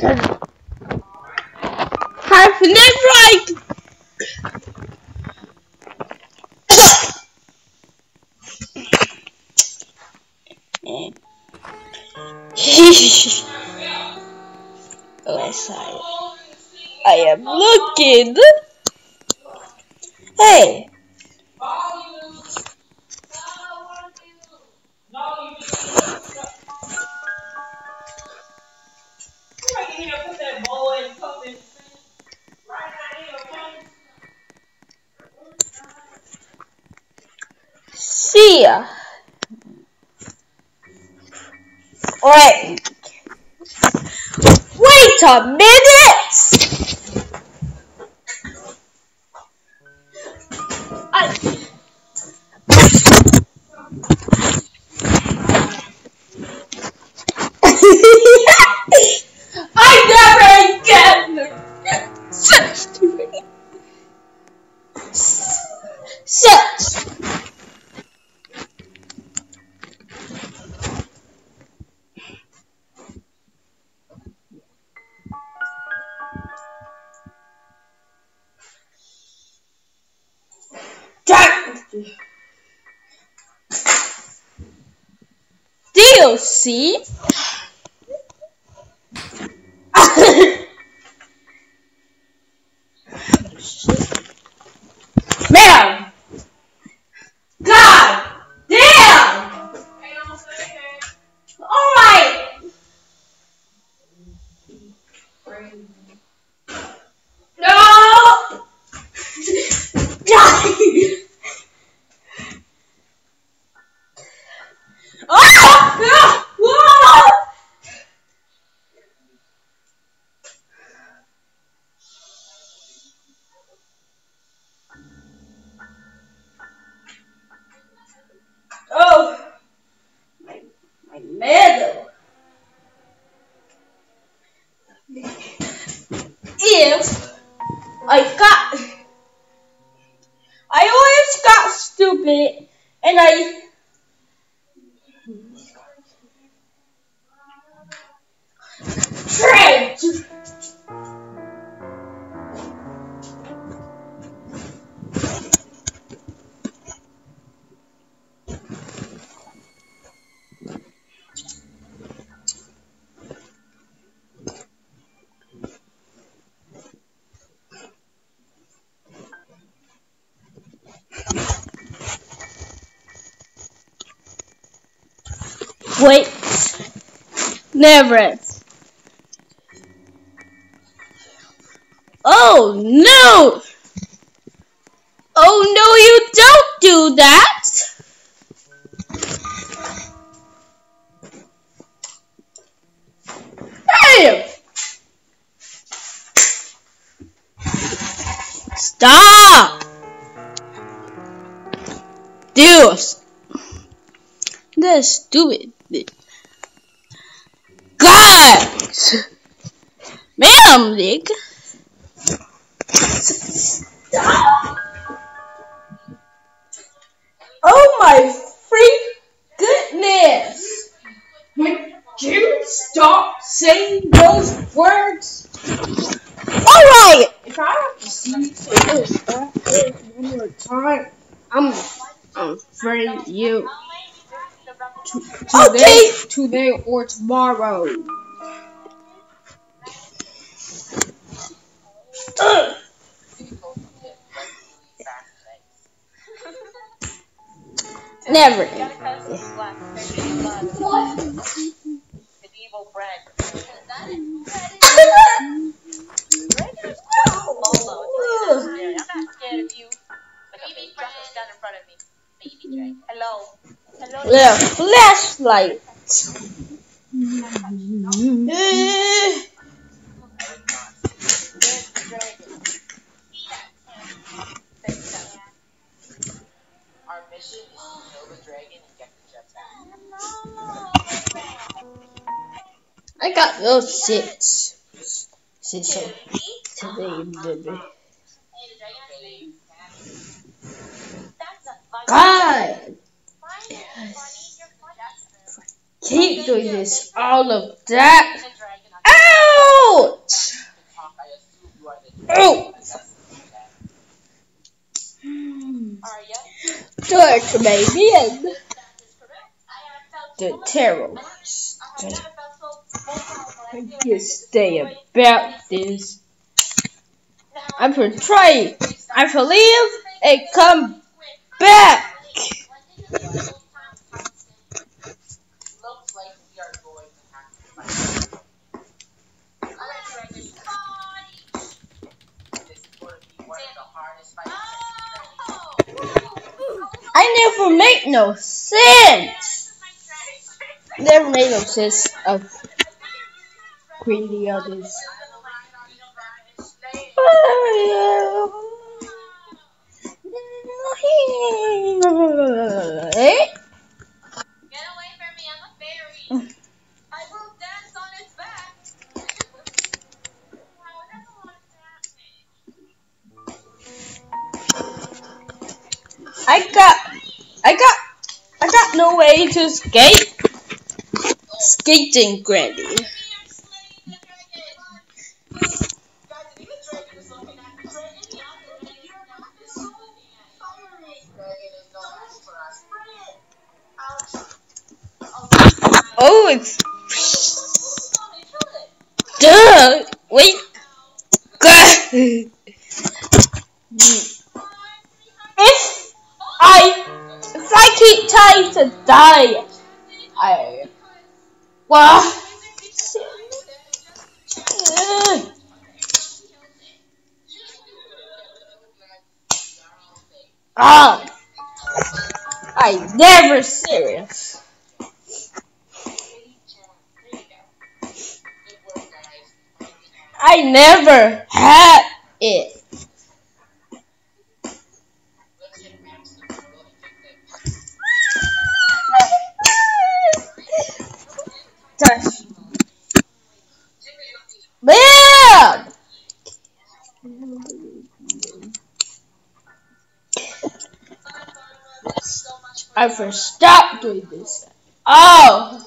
Half it right. I, I am looking. Hey. Wait. Wait a minute! Do stupid and I... Trade! Wait. Never. Oh no! Oh no, you don't do that! Hey! Stop! Dude! That's stupid. God! Ma'am, Nick! Stop! Oh my freak goodness! Would you stop saying those words? Alright! If I have to see you say those words one more time, I'm, I'm afraid you. To, today, okay. today or tomorrow. Ugh. Never. Hello. The jetpack. I got those six. Six so today, baby. God! Keep doing this, all of that. Out! Oh! Baby and the terrorist. You stay about this. I portray. I believe it come back. I never made no sense. Never made no sense of Queen others. Eh? I got, I got, I got no way to skate. Skating, Grandy. Oh, it's. Duh! Wait! if I. Keep trying to die, I. Well. Ah! I never serious. I never had it. I first stopped doing this. Oh!